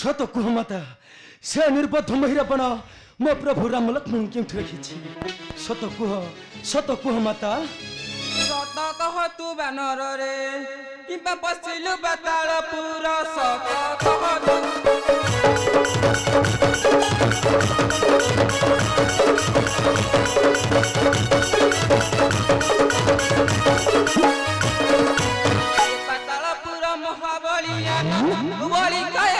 ସତ କୁହ ମାତା ସେ ନିର୍ବୋଧ ମହିରାପଣ ମୋ ପ୍ରଭୁ ରାମ ଲକ୍ଷ୍ମଣଙ୍କୁ କେଉଁଠି ରଖିଛି ସତ କୁହ ସତ କୁହ ମାତା ସତ କହ ତୁ ବାନରରେ କିମ୍ବା ବସିଲୁ ବାତାଳପୁର ସତ କହ ତୁ পাতালপুর মহাবলিয়া বলি কয়ে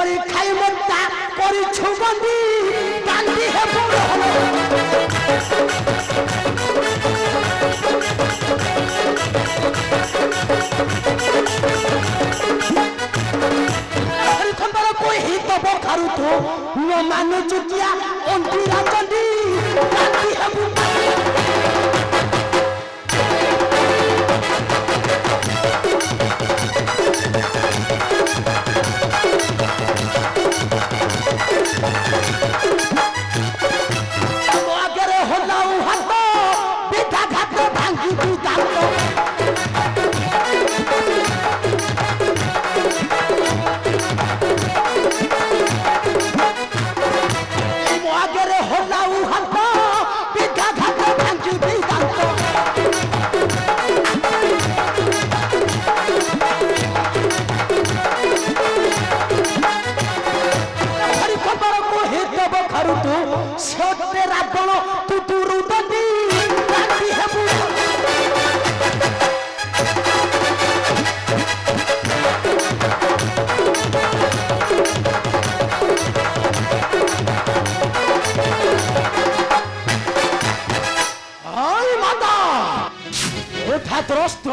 করি খাই মনটা করি ছুবন্দি কান্দি হে মানুষ চুটিয়া অন্তিরা চন্ডি কান্দি হে लागणो तू टूरू डंडी गांधी है बूढ़ो आई माता उठा त्रस्त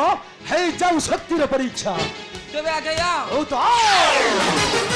है जाऊ शक्ति रे परीक्षा कब आ गया उतार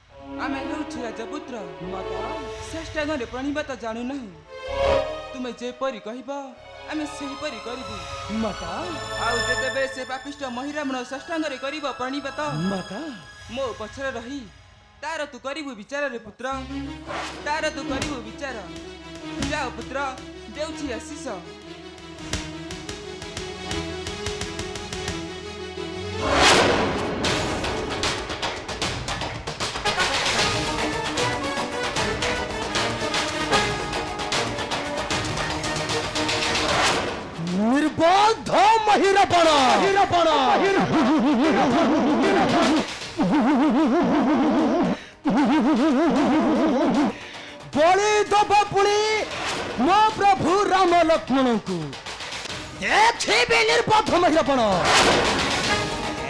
ଆମେ ହେଉଛୁ ରାଜପୁତ୍ର ଶ୍ରେଷ୍ଠ ଘରେ ପ୍ରଣିବା ତ ଜାଣୁ ନାହିଁ ତୁମେ ଯେପରି କହିବ ଆମେ ସେହିପରି କରିବୁ ମାତା ଆଉ ଯେତେବେଳେ ସେ ପାପିଷ୍ଟ ମହିରାମଣ ଷଷ୍ଠାଙ୍ଗରେ କରିବ ପ୍ରଣିପାତ ମାତା ମୋ ପଛରେ ରହି ତାର ତୁ କରିବୁ ବିଚାରରେ ପୁତ୍ର ତାର ତୁ କରିବୁ ବିଚାର ଯାଅ ପୁତ୍ର ଦେଉଛି ଆଶିଷ हिरपणा हिरपणा ବଳି ଦବ ପୁଣି ମୋ ପ୍ରଭୁ ରାମ ଲକ୍ଷ୍ମଣଙ୍କୁ ଏଠି ବି ନିର୍ବାଧ ମହିଳାପଣ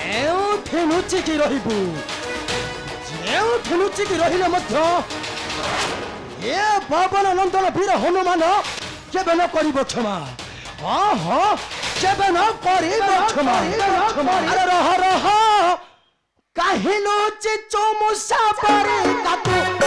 ଯେଉଁଠି ଲୁଚିକି ରହିବୁ ଯେଉଁଠି ଲୁଚିକି ରହିଲେ ମଧ୍ୟ ଏ ପବନ ନନ୍ଦନ ବୀର ହନୁମାନ କେବେ ନ କରିବ କ୍ଷମା ଅହ সেবন করিব আরে রহ রহ কাহিলো চে চমসা পারে কাতু